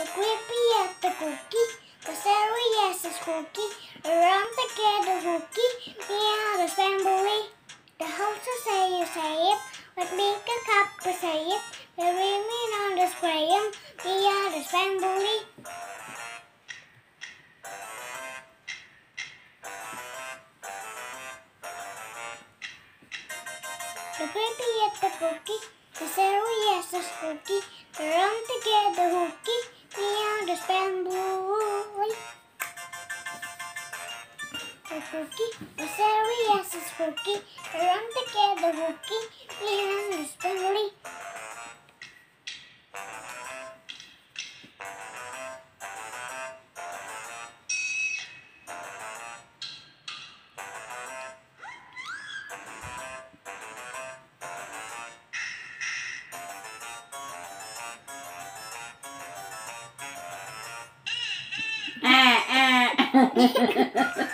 the creepy at the cookie, the scary as the spooky, around together hooky, we are the family. The house to say you say it, but make a cup to say it, the women on the scram, we are the family. The creepy at the cookie, the scary as the spooky, around together hooky, we The cookie, the scary as the spooky, around together hooky, we are the family. À à